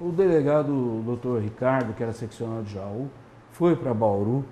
o delegado doutor Ricardo, que era seccional de Jaú, foi para Bauru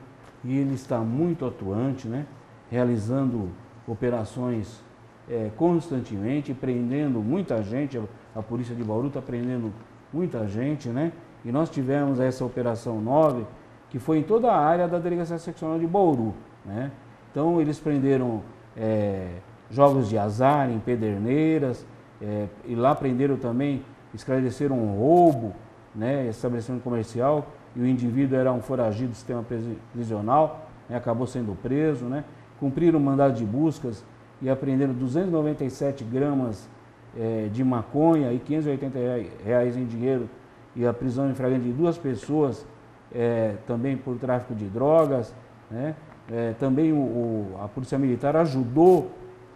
e ele está muito atuante, né? realizando operações é, constantemente, prendendo muita gente. A, Polícia de Bauru está prendendo muita gente, né? E nós tivemos essa operação 9, que foi em toda a área da Delegacia Seccional de Bauru, né? Então eles prenderam é, jogos de azar em Pederneiras, é, e lá prenderam também, esclareceram um roubo, né, estabelecimento comercial, e o indivíduo era um foragido do sistema prisional, né, acabou sendo preso, né, cumpriram o mandado de buscas e apreenderam 297 gramas é, de maconha e 580 reais em dinheiro e a prisão em flagrante de duas pessoas é, também por tráfico de drogas. Né? É, também o, o, a Polícia Militar ajudou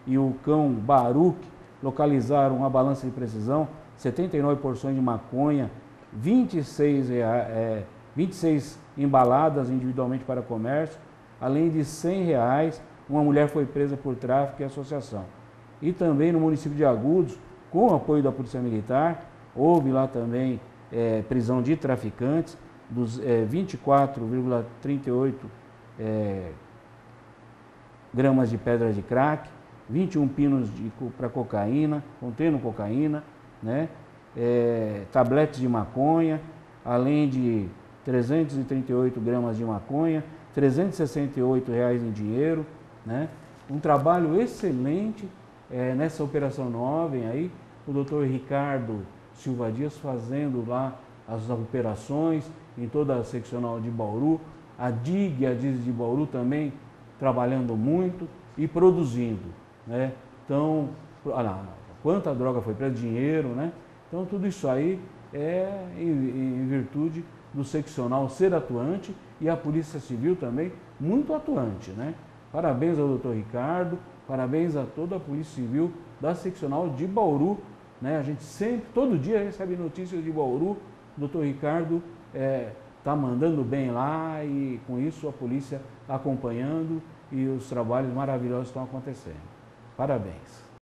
e o cão Baruch localizaram uma balança de precisão, 79 porções de maconha, 26, é, 26 embaladas individualmente para comércio, além de 100 reais uma mulher foi presa por tráfico e associação. E também no município de Agudos, com o apoio da Polícia Militar, houve lá também é, prisão de traficantes, dos é, 24,38 é, gramas de pedra de crack, 21 pinos para cocaína, contendo cocaína, né? É, tabletes de maconha, além de 338 gramas de maconha, 368 reais em dinheiro, né? Um trabalho excelente é, nessa Operação 9 aí, o doutor Ricardo Silva Dias fazendo lá as operações em toda a seccional de Bauru, a DIG, a DIS de Bauru também trabalhando muito e produzindo. Né? Então, olha, quanta droga foi para dinheiro, né? Então tudo isso aí é em, em virtude do seccional ser atuante e a Polícia Civil também muito atuante, né? Parabéns ao doutor Ricardo, parabéns a toda a Polícia Civil da seccional de Bauru. Né? A gente sempre, todo dia recebe notícias de Bauru. Doutor Ricardo está é, tá mandando bem lá e com isso a polícia acompanhando e os trabalhos maravilhosos estão acontecendo. Parabéns.